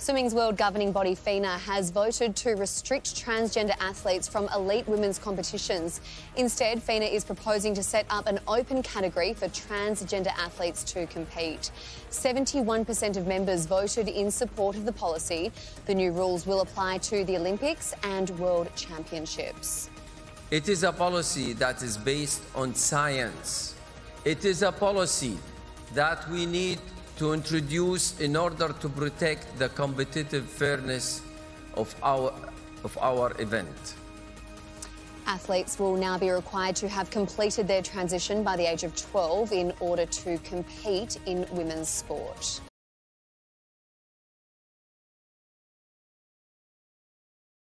Swimming's world governing body FINA has voted to restrict transgender athletes from elite women's competitions. Instead, FINA is proposing to set up an open category for transgender athletes to compete. 71% of members voted in support of the policy. The new rules will apply to the Olympics and World Championships. It is a policy that is based on science. It is a policy that we need to introduce in order to protect the competitive fairness of our, of our event. Athletes will now be required to have completed their transition by the age of 12 in order to compete in women's sport.